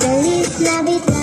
Feliz Navidad.